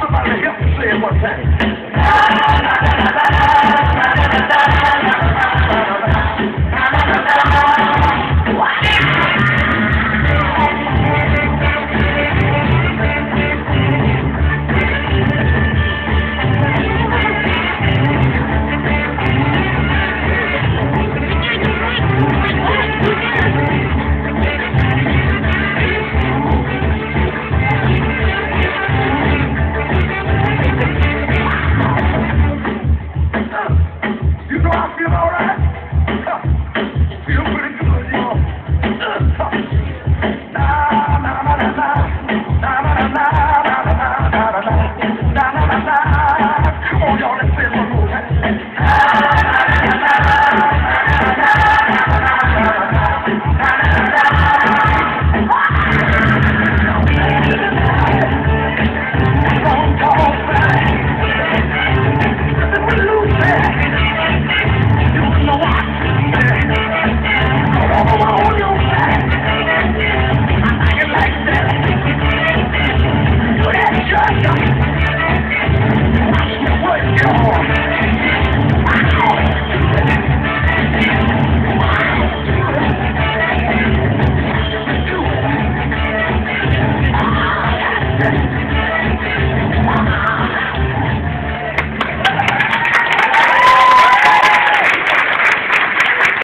Somebody help me say it one time.